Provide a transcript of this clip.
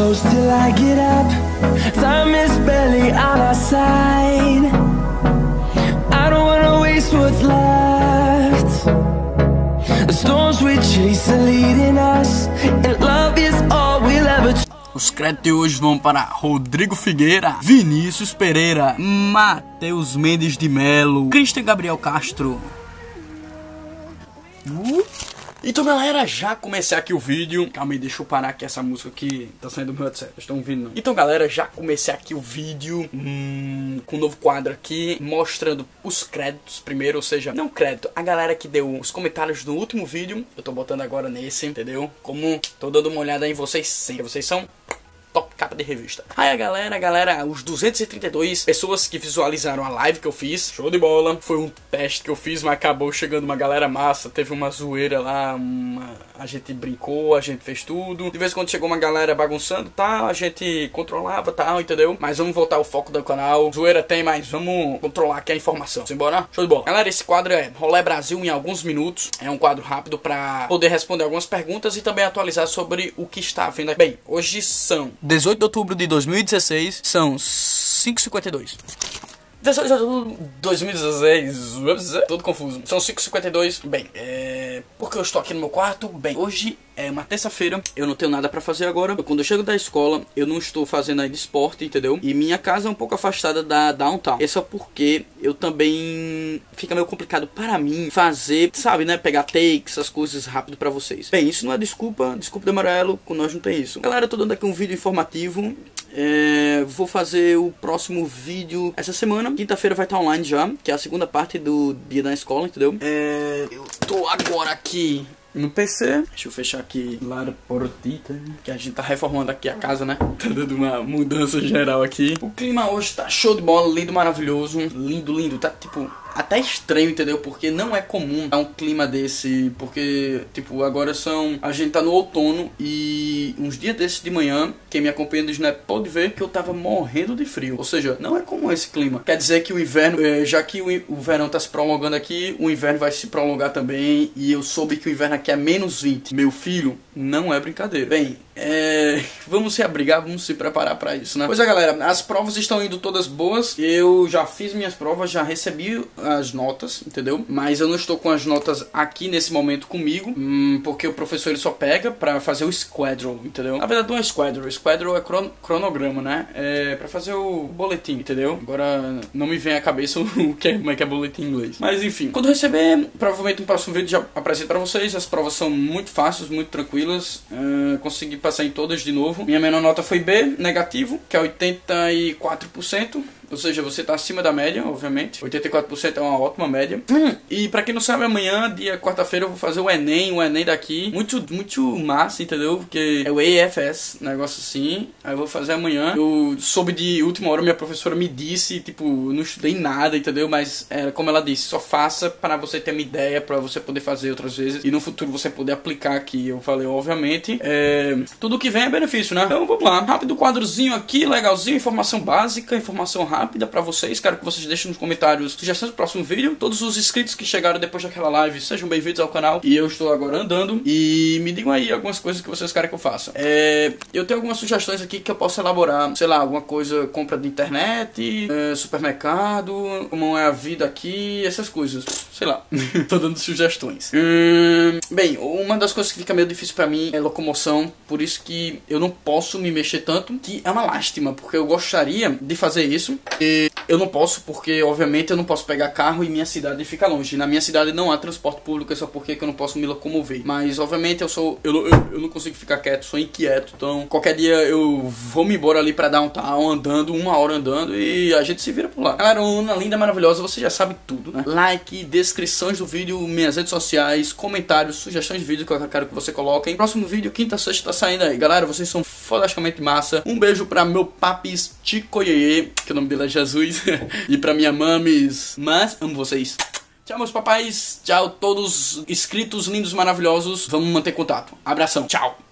close till I get up. Time is barely on our side. I don't wanna waste what's left. The storms we chase are leading us, and love is all we'll ever. Os créditos de hoje vão para Rodrigo Figueira, Vinícius Pereira, Matheus Mendes de Melo, Christian Gabriel Castro. Uh. Então galera, já comecei aqui o vídeo Calma aí, deixa eu parar aqui essa música que tá saindo do meu headset, vocês estão ouvindo não? Então galera, já comecei aqui o vídeo hum, Com um novo quadro aqui Mostrando os créditos primeiro, ou seja, não crédito A galera que deu os comentários do último vídeo Eu tô botando agora nesse, entendeu? Como tô dando uma olhada em vocês sempre Vocês são capa de revista. Aí a galera, a galera, os 232 pessoas que visualizaram a live que eu fiz, show de bola. Foi um teste que eu fiz, mas acabou chegando uma galera massa. Teve uma zoeira lá, uma... a gente brincou, a gente fez tudo. De vez em quando chegou uma galera bagunçando, tal, a gente controlava, tal, entendeu? Mas vamos voltar ao foco do canal. Zoeira tem, mas vamos controlar aqui a informação. Simbora? Show de bola. Galera, esse quadro é Rolé Brasil em alguns minutos. É um quadro rápido para poder responder algumas perguntas e também atualizar sobre o que está vindo aqui. Bem, hoje são 18 de outubro de 2016, são 5h52. 18 de outubro de 2016, todo confuso. São 5h52. Bem, é. Porque eu estou aqui no meu quarto? Bem, hoje é uma terça-feira, eu não tenho nada pra fazer agora. Quando eu chego da escola, eu não estou fazendo ainda esporte, entendeu? E minha casa é um pouco afastada da downtown. Isso é porque eu também. Fica meio complicado para mim fazer, sabe, né? Pegar takes, essas coisas rápido pra vocês. Bem, isso não é desculpa, desculpa do amarelo, com nós não tem isso. Galera, eu tô dando aqui um vídeo informativo. É, vou fazer o próximo vídeo essa semana. Quinta-feira vai estar online já, que é a segunda parte do dia da escola, entendeu? É, eu tô agora aqui no PC. Deixa eu fechar aqui Lara Portita, que a gente tá reformando aqui a casa, né? Tá dando uma mudança geral aqui. O clima hoje tá show de bola, lindo, maravilhoso. Lindo, lindo. Tá tipo até estranho, entendeu? Porque não é comum é um clima desse, porque, tipo, agora são. A gente tá no outono e uns dias desses de manhã, quem me acompanha no Snap pode ver que eu tava morrendo de frio. Ou seja, não é comum esse clima. Quer dizer que o inverno, é, já que o, o verão tá se prolongando aqui, o inverno vai se prolongar também. E eu soube que o inverno aqui é menos 20. Meu filho, não é brincadeira. Bem, é, vamos se abrigar, vamos se preparar para isso, né? Pois é, galera, as provas estão indo todas boas. Eu já fiz minhas provas, já recebi as notas, entendeu? Mas eu não estou com as notas aqui nesse momento comigo, hum, porque o professor ele só pega para fazer o schedule, entendeu? Na verdade não é o schedule é cron cronograma, né? É para fazer o boletim, entendeu? Agora não me vem à cabeça o que é, como é que é boletim em inglês. Mas enfim, quando receber, provavelmente no próximo vídeo já apresento para vocês. As provas são muito fáceis, muito tranquilas. Uh, consegui passar em todas de novo. Minha menor nota foi B, negativo, que é 84%. Ou seja, você está acima da média, obviamente. 84% é uma ótima média. E para quem não sabe, amanhã, dia quarta-feira, eu vou fazer o Enem, o Enem daqui. Muito, muito massa, entendeu? Porque é o EFS, negócio assim. Aí eu vou fazer amanhã. Eu soube de última hora, minha professora me disse, tipo, não estudei nada, entendeu? Mas, é, como ela disse, só faça para você ter uma ideia, para você poder fazer outras vezes. E no futuro você poder aplicar aqui. Eu falei, obviamente, é, tudo que vem é benefício, né? Então vamos lá. Rápido quadrozinho aqui, legalzinho, informação básica, informação rápida rápida para vocês. Quero que vocês deixem nos comentários sugestões do próximo vídeo. Todos os inscritos que chegaram depois daquela live, sejam bem-vindos ao canal. E eu estou agora andando. E me digam aí algumas coisas que vocês querem que eu faça. É, eu tenho algumas sugestões aqui que eu posso elaborar. Sei lá, alguma coisa, compra de internet, é, supermercado, como é a vida aqui, essas coisas. Sei lá. Tô dando sugestões. Hum, bem, uma das coisas que fica meio difícil para mim é locomoção. Por isso que eu não posso me mexer tanto. Que é uma lástima, porque eu gostaria de fazer isso. E eu não posso, porque obviamente eu não posso pegar carro e minha cidade fica longe. Na minha cidade não há transporte público, é só porque eu não posso me locomover. Mas obviamente eu sou. Eu, eu, eu não consigo ficar quieto, sou inquieto. Então qualquer dia eu vou me embora ali pra downtown andando, uma hora andando e a gente se vira por lá. Galera, uma linda, maravilhosa, você já sabe tudo, né? Like, descrições do vídeo, minhas redes sociais, comentários, sugestões de vídeo que eu quero que você coloque. Próximo vídeo, quinta, sexta, tá saindo aí. Galera, vocês são fodasticamente massa. Um beijo pra meu papis Tico Yeye, que o nome dele é Jesus. e pra minha mames. Mas amo vocês. Tchau, meus papais. Tchau, todos inscritos lindos, maravilhosos. Vamos manter contato. Abração. Tchau.